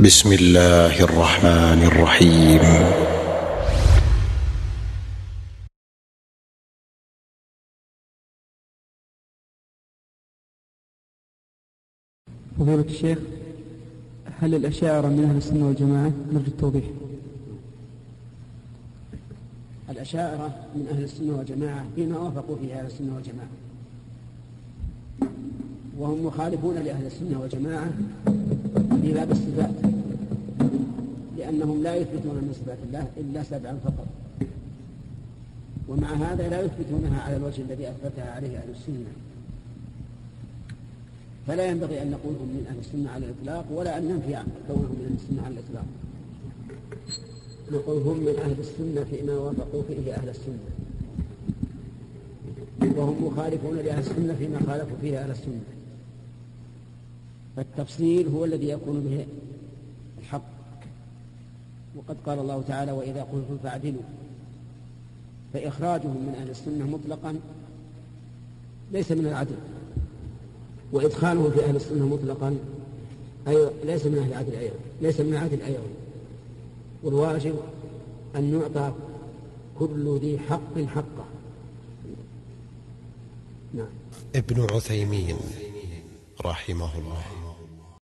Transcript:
بسم الله الرحمن الرحيم فضيلة الشيخ هل الأشاعرة من أهل السنة والجماعة؟ نرجو التوضيح. الأشاعرة من أهل السنة والجماعة فيما وافقوا فيه أهل السنة والجماعة وهم مخالفون لأهل السنة والجماعة في باب الصفات لأنهم لا يثبتون من صفات الله إلا سبعا فقط. ومع هذا لا يثبتونها على الوجه الذي أثبتها عليه أهل السنة. فلا ينبغي أن نقول هم من أهل السنة على الإطلاق ولا أن ننفي كونهم من أهل السنة على الإطلاق. نقول هم من أهل السنة فيما وافقوا فيه أهل السنة. وهم مخالفون لأهل السنة فيما خالفوا فيه أهل السنة. فالتفصيل هو الذي يكون به الحق. وقد قال الله تعالى وإذا قلتم فاعدلوا. فإخراجهم من أهل السنة مطلقا ليس من العدل. وإدخالهم في أهل السنة مطلقا أي ليس من أهل العدل أيضا ليس من العدل أيضا. والواجب أن يعطى كل ذي حق حقه. نعم. ابن عثيمين. رحمه الله.